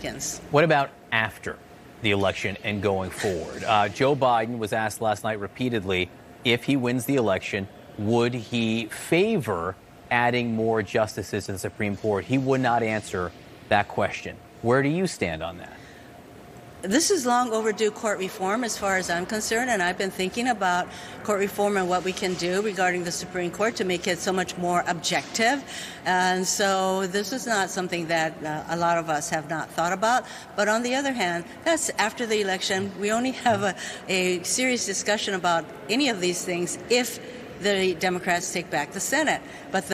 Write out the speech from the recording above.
Americans. What about after the election and going forward? Uh, Joe Biden was asked last night repeatedly if he wins the election, would he favor adding more justices to the Supreme Court? He would not answer that question. Where do you stand on that? This is long overdue court reform as far as I'm concerned, and I've been thinking about court reform and what we can do regarding the Supreme Court to make it so much more objective. And so this is not something that uh, a lot of us have not thought about. But on the other hand, that's after the election. We only have a, a serious discussion about any of these things if the Democrats take back the Senate. But the